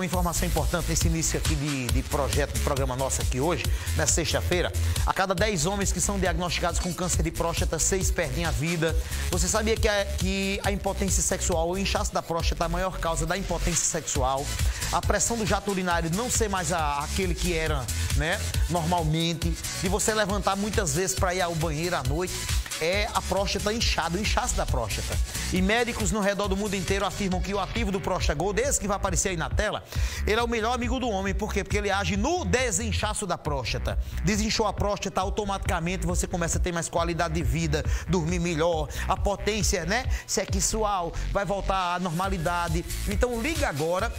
uma informação importante nesse início aqui de, de projeto, de programa nosso aqui hoje, nessa sexta-feira. A cada 10 homens que são diagnosticados com câncer de próstata, 6 perdem a vida. Você sabia que a, que a impotência sexual, o inchaço da próstata, é a maior causa da impotência sexual? A pressão do jato urinário não ser mais a, aquele que era, né, normalmente. De você levantar muitas vezes para ir ao banheiro à noite é a próstata inchada, o inchaço da próstata. E médicos no redor do mundo inteiro afirmam que o ativo do Prostagol, desse que vai aparecer aí na tela, ele é o melhor amigo do homem. Por quê? Porque ele age no desinchaço da próstata. Desinchou a próstata, automaticamente você começa a ter mais qualidade de vida, dormir melhor, a potência, né, sexual vai voltar à normalidade. Então liga agora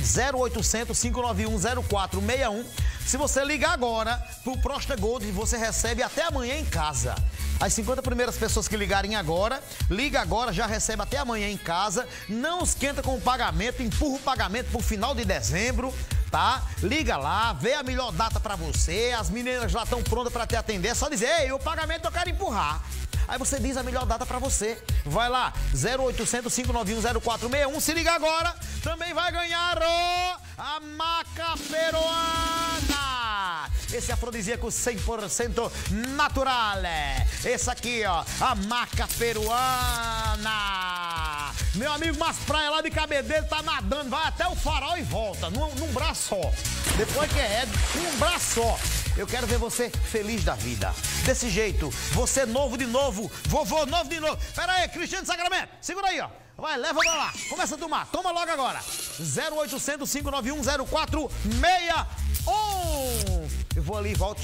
0800 591 0461. Se você ligar agora pro Prosta Gold, você recebe até amanhã em casa. As 50 primeiras pessoas que ligarem agora, liga agora, já recebe até amanhã em casa. Não esquenta com o pagamento, empurra o pagamento pro final de dezembro, tá? Liga lá, vê a melhor data para você. As meninas já estão prontas para te atender. É só dizer, ei, o pagamento eu quero empurrar. Aí você diz a melhor data para você. Vai lá, 0800 591 0461. Se liga agora, também vai ganhar o, a maca peruana. Esse afrodisíaco 100% natural. Esse aqui, ó, a maca peruana. Meu amigo Mas Praia lá de Cabedelo tá nadando, vai até o farol e volta, num, num braço só. Depois que é, num braço só. Eu quero ver você feliz da vida. Desse jeito, você novo de novo, vovô novo de novo. Pera aí, Cristiano Sacramento, segura aí, ó. Vai, leva pra lá. Começa a tomar. Toma logo agora. 0800 591 0461. Vou ali volto.